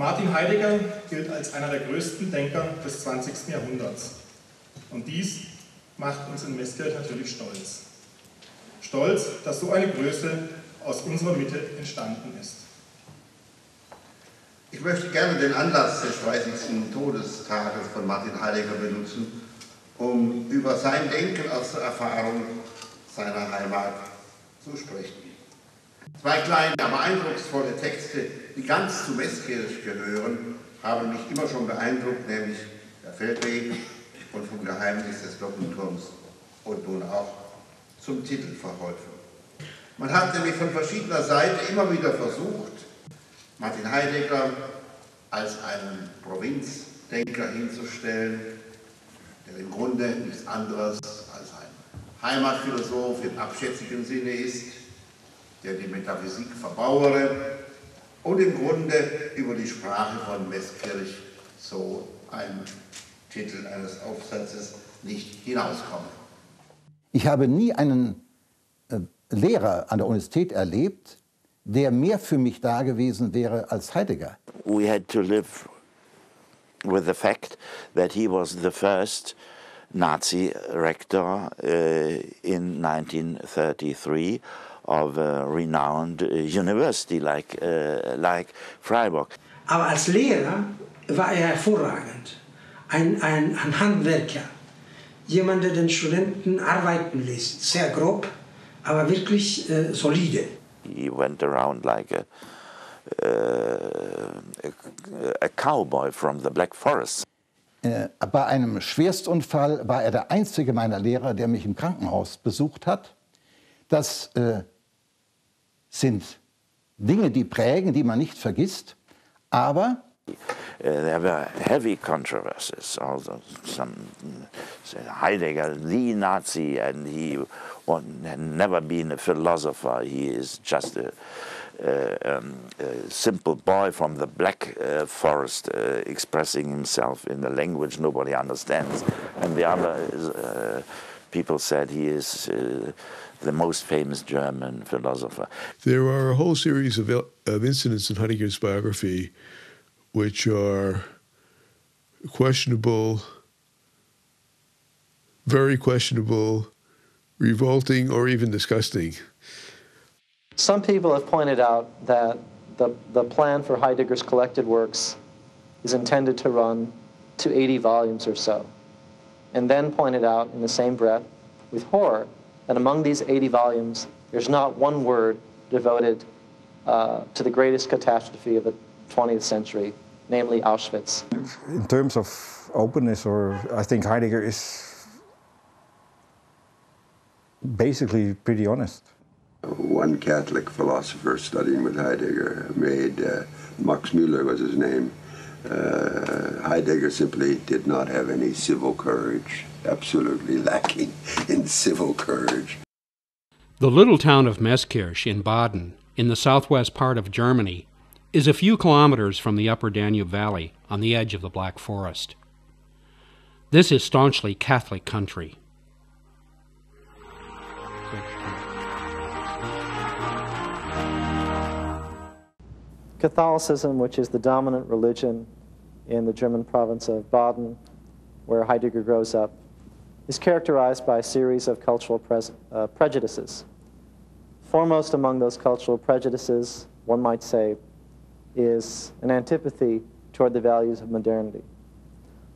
Martin Heidegger gilt als einer der größten Denker des 20. Jahrhunderts. Und dies macht uns in Meskirch natürlich stolz. Stolz, dass so eine Größe aus unserer Mitte entstanden ist. Ich möchte gerne den Anlass des 30. Todestages von Martin Heidegger benutzen, um über sein Denken aus der Erfahrung seiner Heimat zu sprechen. Zwei kleine, aber eindrucksvolle Texte, die ganz zu Meßkirch gehören, haben mich immer schon beeindruckt, nämlich der Feldweg und vom Geheimnis des Glockenturms und nun auch zum Titel verholfen. Man hat nämlich von verschiedener Seite immer wieder versucht, Martin Heidegger als einen Provinzdenker hinzustellen, der im Grunde nichts anderes als ein Heimatphilosoph im abschätzigen Sinne ist, der die Metaphysik verbauere und im Grunde über die Sprache von Meßkirch so ein Titel eines Aufsatzes nicht hinauskomme. Ich habe nie einen äh, Lehrer an der Universität erlebt, der mehr für mich da gewesen wäre als Heidegger. We had to live with the fact that he was the first Nazi rector uh, in 1933 of a renowned uh, university like, uh, like Freiburg. Aber als Lehrer war er hervorragend. Ein, ein, ein Handwerker. Jemand, der den Studenten arbeiten lässt. Sehr grob, aber wirklich äh, solide. He went around like a, uh, a, a cowboy from the Black Forest. Äh, bei einem Schwerstunfall war er der einzige meiner Lehrer, der mich im Krankenhaus besucht hat. Das äh, sind Dinge, die prägen, die man nicht vergisst, aber there were heavy controversies. Also some said Heidegger, the Nazi, and he had never been a philosopher. He is just a, uh, um, a simple boy from the Black uh, Forest uh, expressing himself in a language nobody understands. And the other is, uh, people said he is uh, the most famous German philosopher. There are a whole series of, of incidents in Heidegger's biography which are questionable, very questionable, revolting, or even disgusting. Some people have pointed out that the, the plan for Heidegger's collected works is intended to run to 80 volumes or so, and then pointed out in the same breath with horror that among these 80 volumes, there's not one word devoted uh, to the greatest catastrophe of the 20th century, namely Auschwitz. In terms of openness, or I think Heidegger is basically pretty honest. One Catholic philosopher studying with Heidegger made, uh, Max Müller was his name, uh, Heidegger simply did not have any civil courage, absolutely lacking in civil courage. The little town of Meßkirch in Baden, in the southwest part of Germany, is a few kilometers from the upper Danube Valley on the edge of the Black Forest. This is staunchly Catholic country. Catholicism, which is the dominant religion in the German province of Baden, where Heidegger grows up, is characterized by a series of cultural uh, prejudices. Foremost among those cultural prejudices, one might say, is an antipathy toward the values of modernity.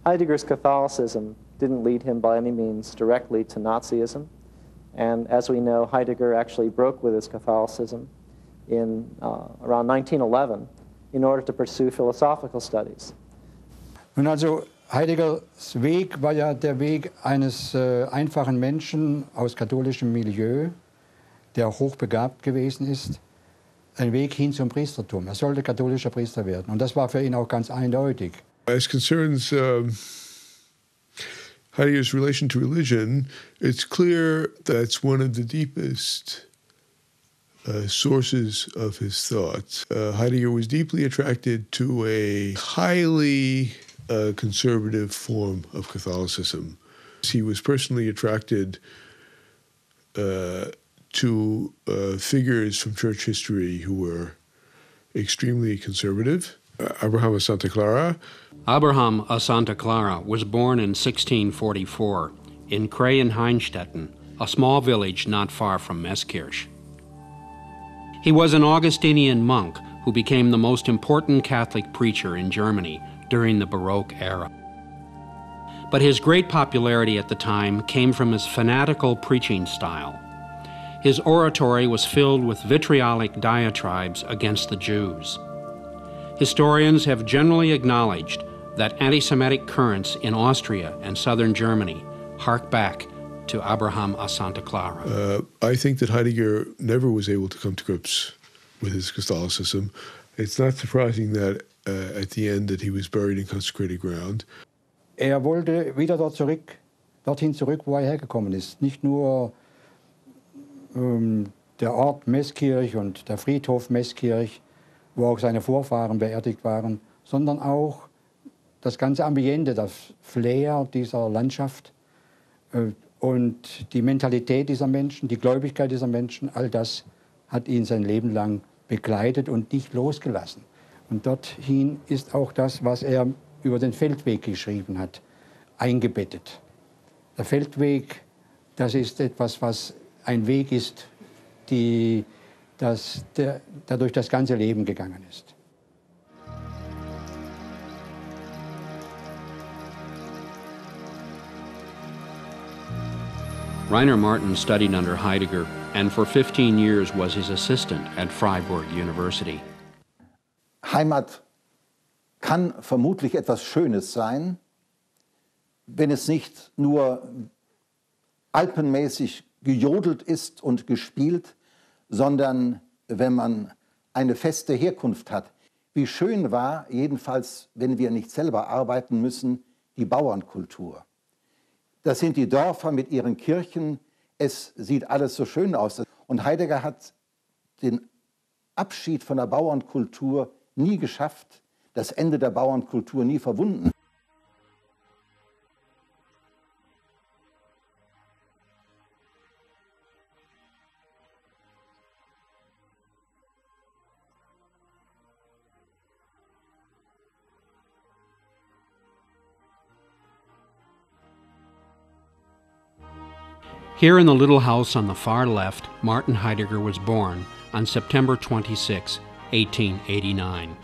Heidegger's Catholicism didn't lead him by any means directly to Nazism, and as we know, Heidegger actually broke with his Catholicism in uh, around 1911 in order to pursue philosophical studies. Nun also Heideggers Weg war ja der Weg eines äh, einfachen Menschen aus katholischem Milieu, der hochbegabt gewesen ist, ein Weg hin zum Priestertum. Er sollte katholischer Priester werden. Und das war für ihn auch ganz eindeutig. As concerns um, Heidegger's relation to religion, it's clear that's one of the deepest uh, sources of his thoughts. Uh, Heidegger was deeply attracted to a highly uh, conservative form of Catholicism. He was personally attracted uh, to uh, figures from church history who were extremely conservative. uh, Abraham of Santa Clara. Abraham of Santa Clara was born in 1644 in Kreenheinstetten, a small village not far from Meßkirch. He was an Augustinian monk who became the most important Catholic preacher in Germany during the Baroque era. But his great popularity at the time came from his fanatical preaching style. His oratory was filled with vitriolic diatribes against the Jews. Historians have generally acknowledged that anti Semitic currents in Austria and southern Germany hark back to Abraham of Santa Clara. Uh, I think that Heidegger never was able to come to grips with his Catholicism. It's not surprising that uh, at the end that he was buried in consecrated ground. Er wollte wieder dort zurück, dorthin zurück, wo er hergekommen ist. Nicht nur ähm, der Ort Meßkirch und der Friedhof Meßkirch, wo auch seine Vorfahren beerdigt waren, sondern auch das ganze Ambiente, das Flair dieser Landschaft äh, und die Mentalität dieser Menschen, die Gläubigkeit dieser Menschen, all das hat ihn sein Leben lang begleitet und nicht losgelassen. Und dorthin ist auch das, was er über den Feldweg geschrieben hat, eingebettet. Der Feldweg, das ist etwas, was ein Weg ist, die, das, der, der durch das ganze Leben gegangen ist. Rainer Martin studied under Heidegger and for 15 years was his assistant at Freiburg University. Heimat kann vermutlich etwas Schönes sein, wenn es nicht nur alpenmäßig gejodelt ist und gespielt, sondern wenn man eine feste Herkunft hat. Wie schön war, jedenfalls, wenn wir nicht selber arbeiten müssen, die Bauernkultur. Das sind die Dörfer mit ihren Kirchen. Es sieht alles so schön aus. Und Heidegger hat den Abschied von der Bauernkultur nie geschafft, das Ende der Bauernkultur nie verwunden. Here in the little house on the far left, Martin Heidegger was born on September 26, 1889.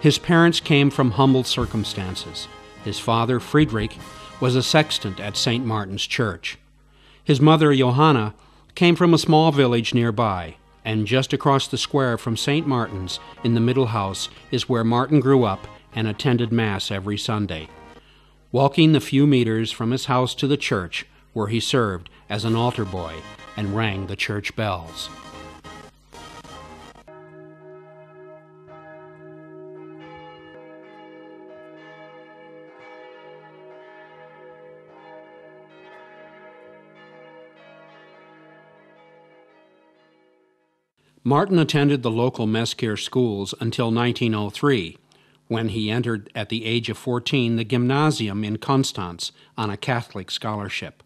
His parents came from humble circumstances. His father, Friedrich, was a sexton at St. Martin's Church. His mother, Johanna, came from a small village nearby, and just across the square from St. Martin's in the middle house is where Martin grew up and attended Mass every Sunday. Walking the few meters from his house to the church, where he served as an altar boy and rang the church bells. Martin attended the local Meßkirch schools until 1903, when he entered at the age of 14 the gymnasium in Konstanz on a Catholic scholarship.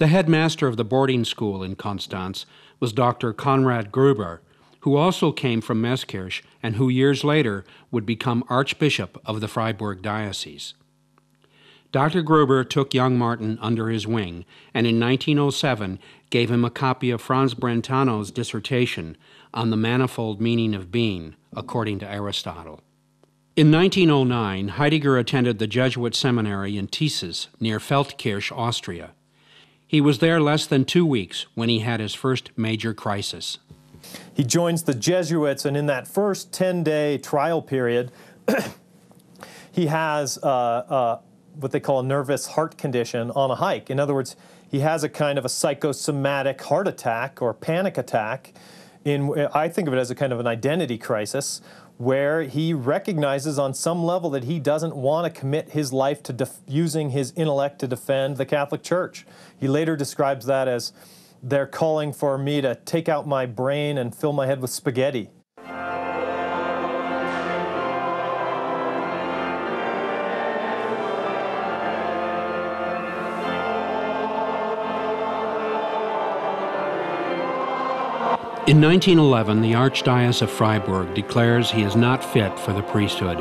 The headmaster of the boarding school in Konstanz was Dr. Conrad Gröber, who also came from Meßkirch and who years later would become Archbishop of the Freiburg Diocese. Dr. Gröber took young Martin under his wing and in 1907 gave him a copy of Franz Brentano's dissertation on the manifold meaning of being, according to Aristotle. In 1909, Heidegger attended the Jesuit seminary in Tisis, near Feldkirch, Austria. He was there less than two weeks when he had his first major crisis. He joins the Jesuits, and in that first 10 day trial period, he has uh, uh, what they call a nervous heart condition on a hike. In other words, he has a kind of a psychosomatic heart attack or panic attack. In, I think of it as a kind of an identity crisis where he recognizes on some level that he doesn't want to commit his life to using his intellect to defend the Catholic Church. He later describes that as they're calling for me to take out my brain and fill my head with spaghetti. In 1911, the Archdiocese of Freiburg declares he is not fit for the priesthood.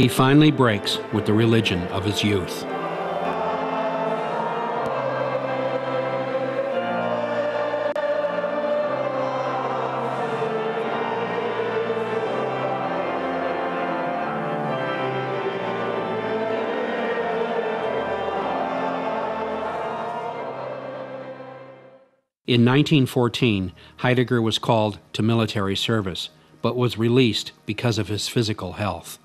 He finally breaks with the religion of his youth. In 1914, Heidegger was called to military service, but was released because of his physical health.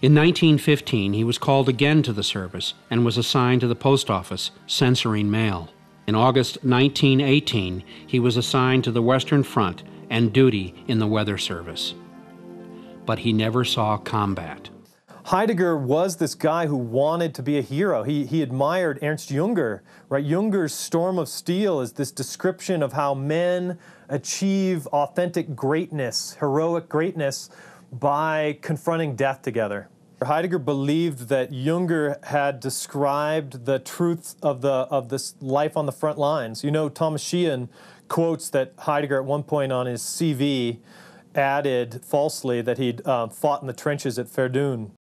In 1915, he was called again to the service and was assigned to the post office, censoring mail. In August 1918, he was assigned to the Western Front and duty in the Weather Service. But he never saw combat. Heidegger was this guy who wanted to be a hero. He, he admired Ernst Junger, right? Junger's Storm of Steel is this description of how men achieve authentic greatness, heroic greatness, by confronting death together. Heidegger believed that Junger had described the truth of, the, of this life on the front lines. You know, Thomas Sheehan quotes that Heidegger at one point on his CV added falsely that he'd uh, fought in the trenches at Verdun.